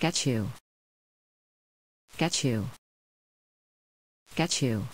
Get you. Get you. Get you.